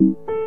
you.